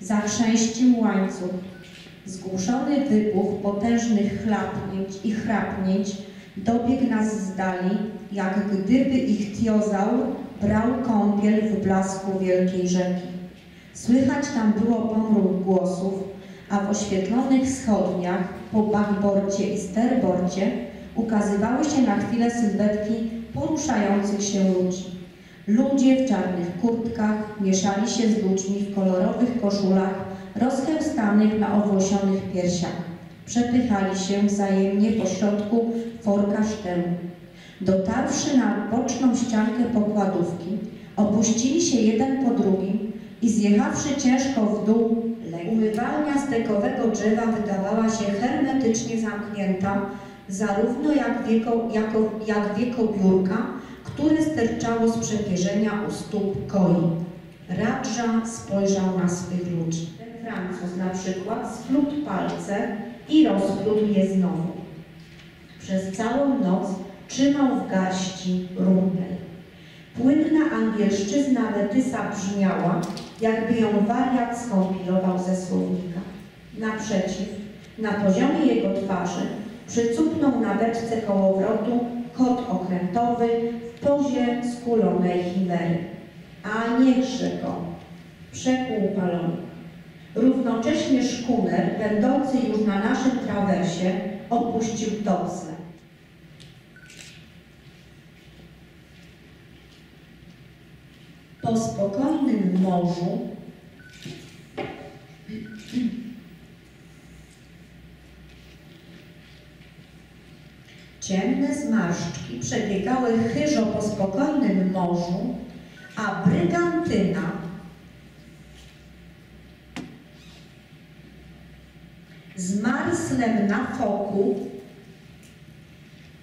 Zachrzęścił łańcuch. Zgłuszony wybuch potężnych chlapnięć i chrapnięć dobiegł nas z dali, jak gdyby ichtiozaur brał kąpiel w blasku wielkiej rzeki. Słychać tam było pomruk głosów, a w oświetlonych schodniach po backbordzie i sterbordzie ukazywały się na chwilę sylwetki poruszających się ludzi. Ludzie w czarnych kurtkach mieszali się z ludźmi w kolorowych koszulach rozchełstanych na owłosionych piersiach. Przepychali się wzajemnie po środku forka sztelu. Dotarwszy na boczną ściankę pokładówki, opuścili się jeden po drugim i zjechawszy ciężko w dół, legli. Umywalnia z dekowego drzewa wydawała się hermetycznie zamknięta, zarówno jak wieko, jako, jak wieko biurka, które sterczało z przepierzenia u stóp koi. Radża spojrzał na swych ludzi. Ten Francuz na przykład splótł palce i rozplótł je znowu. Przez całą noc trzymał w garści rumbel. Płynna angielszczyzna Letysa brzmiała, jakby ją wariat skompilował ze słownika. Naprzeciw, na poziomie jego twarzy, przycupnął na beczce kołowrotu w pozie skulonej chimery. A niechże go, przekół palony. Równocześnie szkuner, będący już na naszym trawersie, opuścił Topsle. Po spokojnym morzu ciemne zmarszczki przebiegały chyżo po spokojnym morzu, a brygantyna z marslem na foku,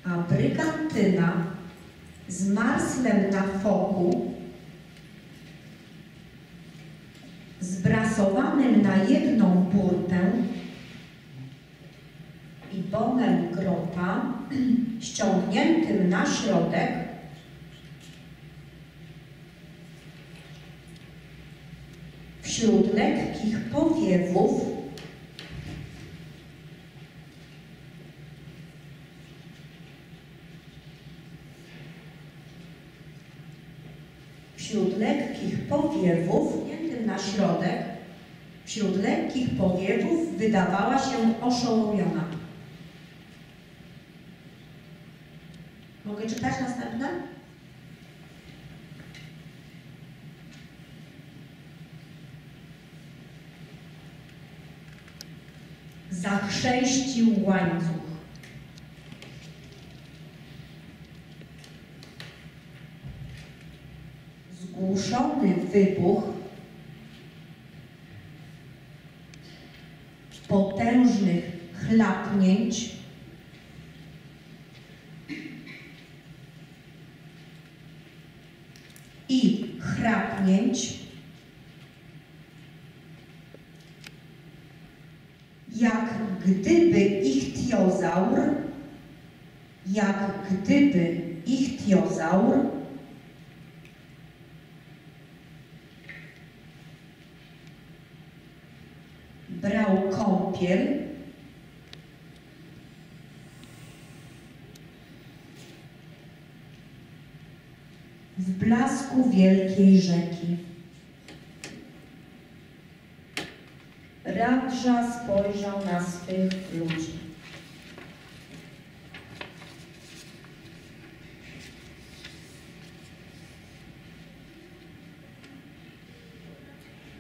a brygantyna z marslem na foku zbrasowanym na jedną burtę i bonem grota ściągniętym na środek. Wśród lekkich powiewów. Wśród lekkich powiewów, wciętym na środek, wśród lekkich powiewów wydawała się oszołomiona. Mogę czytać następne? Zachrzęścił łańcuch. Zgłuszony wybuch potężnych chlapnięć i jak gdyby ichtiozaur jak gdyby ichtiozaur brał kąpiel w wielkiej rzeki. Radża spojrzał na swych ludzi.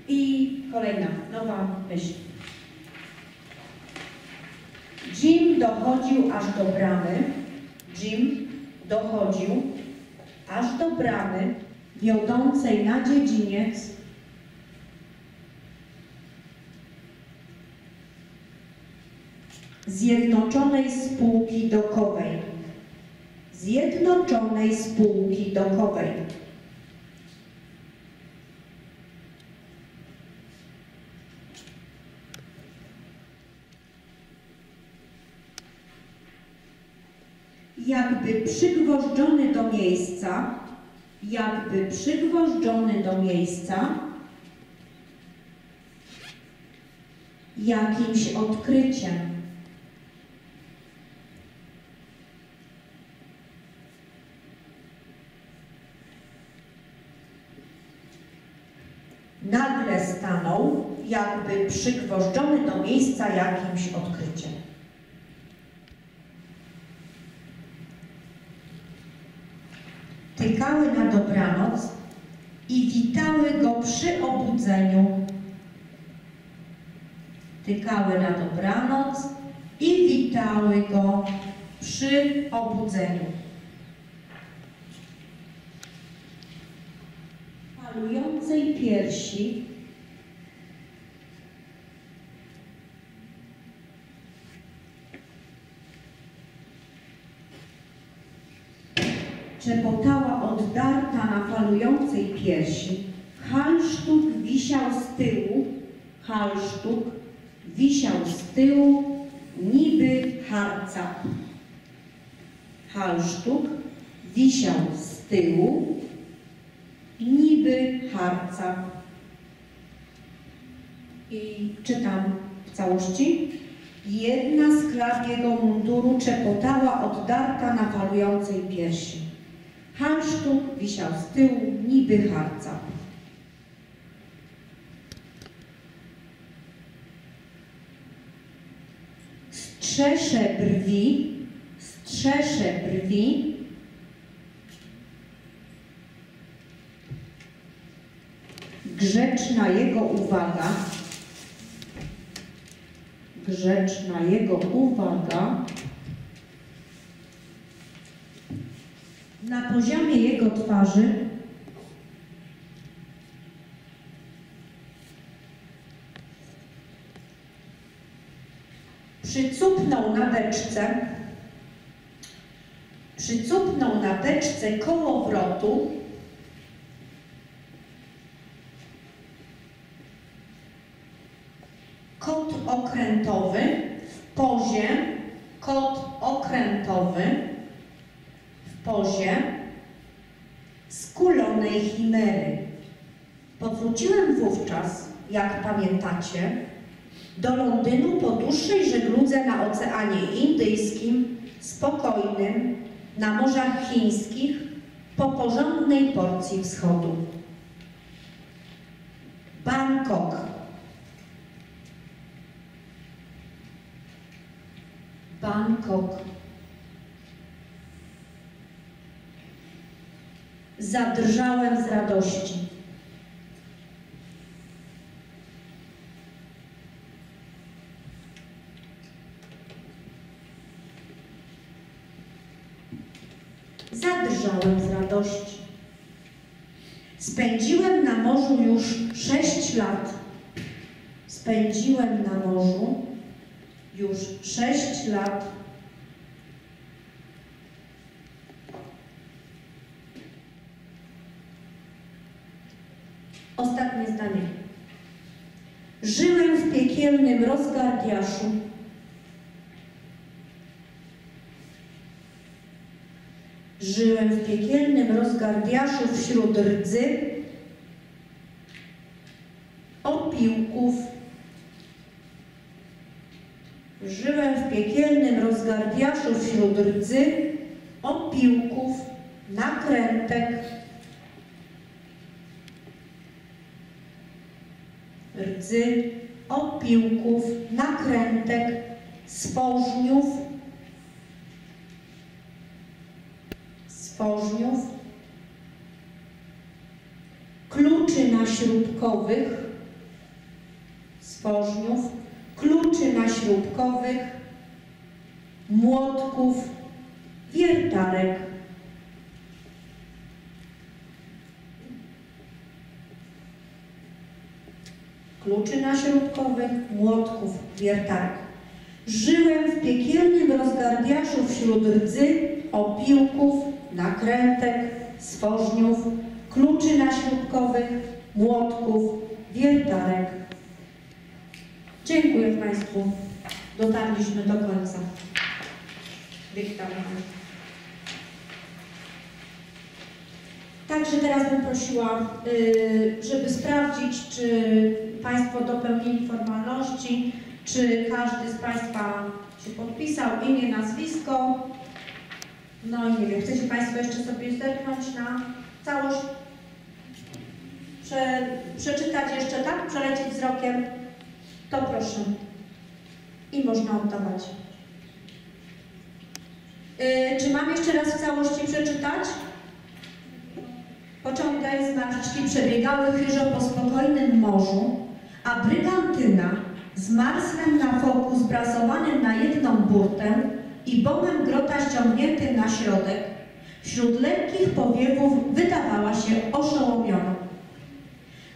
I kolejna, nowa myśl. Jim dochodził aż do bramy. Jim dochodził aż do bramy wiodącej na dziedziniec Zjednoczonej Spółki Dokowej. Zjednoczonej Spółki Dokowej. jakby przygwożdżony do miejsca, jakby przygwożdżony do miejsca, jakimś odkryciem. Nagle stanął, jakby przygwożdżony do miejsca jakimś odkryciem. Tykały na dobranoc i witały go przy obudzeniu. Tykały na dobranoc i witały go przy obudzeniu. Falującej piersi Czepotała oddarta na falującej piersi. Halsztuk wisiał z tyłu, halsztuk wisiał z tyłu, niby harca. Halsztuk wisiał z tyłu, niby harca. I czytam w całości. Jedna z klap jego munduru czepotała oddarta na falującej piersi. Halsztuk wisiał z tyłu, niby harca. Strzesze brwi, strzesze brwi, grzeczna jego uwaga, grzeczna jego uwaga, na poziomie jego twarzy. Przycupnął na beczce, przycupnął na beczce kołowrotu kot okrętowy w pozie. Kot okrętowy pozie skulonej chimery. Powróciłem wówczas, jak pamiętacie, do Londynu po dłuższej żegludze na Oceanie Indyjskim, spokojnym, na morzach chińskich, po porządnej porcji wschodu. Bangkok. Bangkok. Zadrżałem z radości. Zadrżałem z radości. Spędziłem na morzu już sześć lat. Spędziłem na morzu już sześć lat. Żyłem w piekielnym rozgardiaszu. Żyłem w piekielnym rozgardiaszu wśród rdzy, opiłków. Żyłem w piekielnym rozgardiaszu wśród rdzy, opiłków, nakrętek, rdzy, opiłków, nakrętek, spożniów, spożniów, kluczy naśrubkowych, spożniów, kluczy naśrubkowych, młotków, wiertarek. Kluczy naśrubkowych, młotków, wiertarek. Żyłem w piekielnym rozgardiaszu wśród rdzy, opiłków, nakrętek, spożniów, kluczy naśrubkowych, młotków, wiertarek. Dziękuję Państwu. Dotarliśmy do końca. Dyktamentu. Także teraz bym prosiła, y, żeby sprawdzić, czy Państwo dopełnili formalności, Czy każdy z Państwa się podpisał, imię, nazwisko? No i nie wiem, chcecie Państwo jeszcze sobie zerknąć na całość? Prze, przeczytać jeszcze, tak? Przelecieć wzrokiem? To proszę. I można oddawać. Yy, czy mam jeszcze raz w całości przeczytać? Zmarszczki przebiegały chyżo po spokojnym morzu, a brygantyna z marslem na foku zbrasowanym na jedną burtę i bomem grota ściągniętym na środek, wśród lekkich powiewów wydawała się oszołomiona.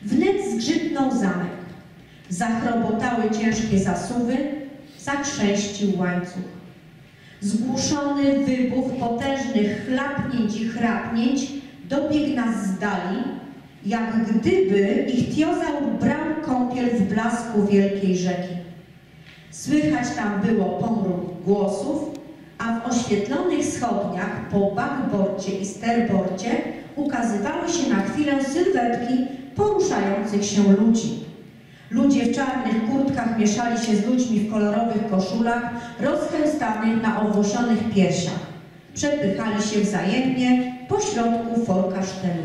Wnet zgrzytnął zamek. Zachrobotały ciężkie zasuwy, zakrzęścił łańcuch. Zgłuszony wybuch potężnych chlapnięć i chrapnięć dobiegł nas z dali, jak gdyby ichtiozaur brał kąpiel w blasku wielkiej rzeki. Słychać tam było pomruk głosów, a w oświetlonych schodniach po backborcie i sterborcie ukazywały się na chwilę sylwetki poruszających się ludzi. Ludzie w czarnych kurtkach mieszali się z ludźmi w kolorowych koszulach, rozchełstanych na owłosionych piersiach. Przepychali się wzajemnie po środku forkasztelu.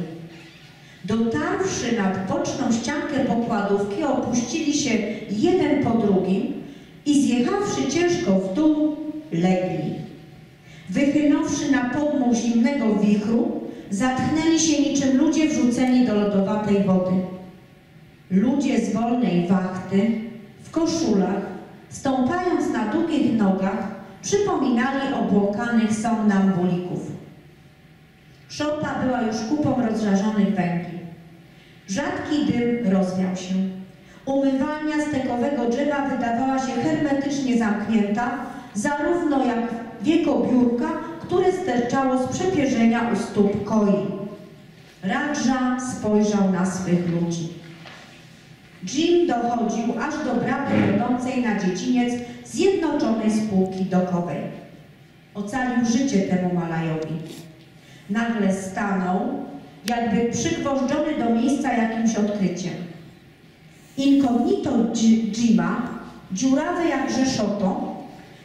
Dotarwszy nad boczną ściankę pokładówki, opuścili się jeden po drugim i zjechawszy ciężko w dół, legli. Wychynąwszy na podmuch zimnego wichru, zatchnęli się niczym ludzie wrzuceni do lodowatej wody. Ludzie z wolnej wachty, w koszulach, stąpając na długich nogach, przypominali obłąkanych somnambulików. Szopa była już kupą rozżarzonych węgli. Rzadki dym rozwiał się. Umywalnia stekowego drzewa wydawała się hermetycznie zamknięta, zarówno jak wieko biurka, które sterczało z przepierzenia u stóp koi. Radża spojrzał na swych ludzi. Jim dochodził aż do bramy wiodącej na dziedziniec Zjednoczonej Spółki Dokowej. Ocalił życie temu Malajowi. Nagle stanął, jakby przygwożdżony do miejsca jakimś odkryciem. Inkognito Jima, dziurawe jak rzeszoto,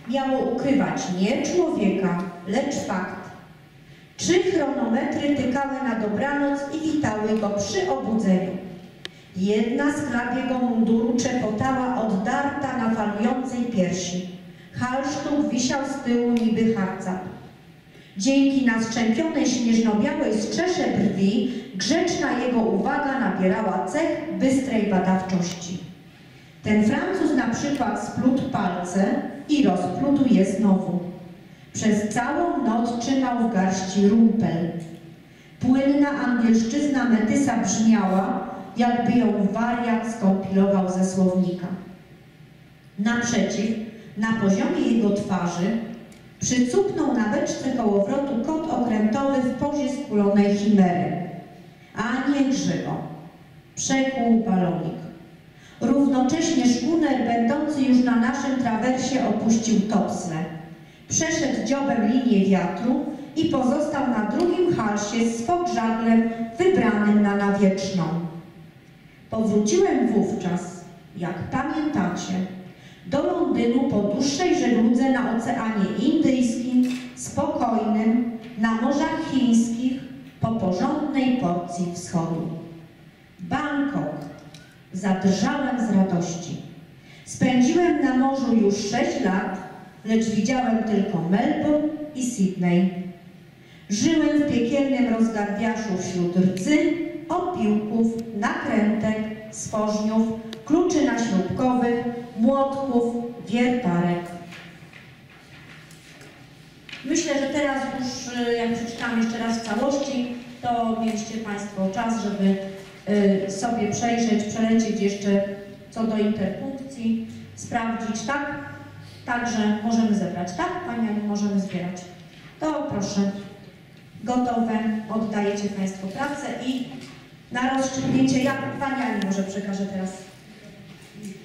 miało ukrywać nie człowieka, lecz fakt. Trzy chronometry tykały na dobranoc i witały go przy obudzeniu. Jedna z jego munduru czepotała oddarta na falującej piersi. Halsztuk wisiał z tyłu niby harcap. Dzięki nastrzępionej śnieżno-białej strzesze brwi grzeczna jego uwaga nabierała cech bystrej badawczości. Ten Francuz na przykład splótł palce i rozplótł je znowu. Przez całą noc trzymał w garści rumpel. Płynna angielszczyzna Metysa brzmiała, jakby ją wariat skompilował ze słownika. Naprzeciw, na poziomie jego twarzy, przycupnął na beczce kołowrotu kot okrętowy w pozie skulonej chimery. A niechże go! Przekłuł balonik. Równocześnie szkuner będący już na naszym trawersie opuścił topsle. Przeszedł dziobem linię wiatru i pozostał na drugim halsie z żaglem wybranym na nawieczną. Powróciłem wówczas, jak pamiętacie, do Londynu po dłuższej żegludze na Oceanie Indyjskim, spokojnym, na morzach chińskich, po porządnej porcji wschodu. Bangkok. Zadrżałem z radości. Spędziłem na morzu już sześć lat, lecz widziałem tylko Melbourne i Sydney. Żyłem w piekielnym rozgardiaszu wśród rdzy, opiłków, nakrętek, spożniów, kluczy naślubkowych, młotków, wiertarek. Myślę, że teraz już, y, jak w całości, to mieliście Państwo czas, żeby y, sobie przejrzeć, przelecieć jeszcze co do interpunkcji, sprawdzić, tak? Także możemy zebrać, tak? Pani Ani, możemy zbierać. To proszę. Gotowe, oddajecie Państwo pracę i na rozstrzygnięcie, jak Pani Ani może przekaże teraz.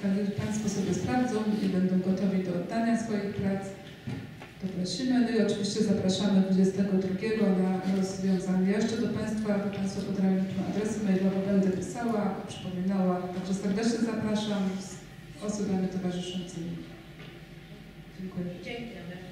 Jeżeli Państwo sobie sprawdzą i będą gotowi do oddania swoich prac, prosimy. No i oczywiście zapraszamy 22 na rozwiązanie. Ja jeszcze do Państwa, aby Państwo podrali adresy mailowe, będę pisała, przypominała. Także serdecznie zapraszam. osobami towarzyszącymi. Dziękuję. Dziękuję.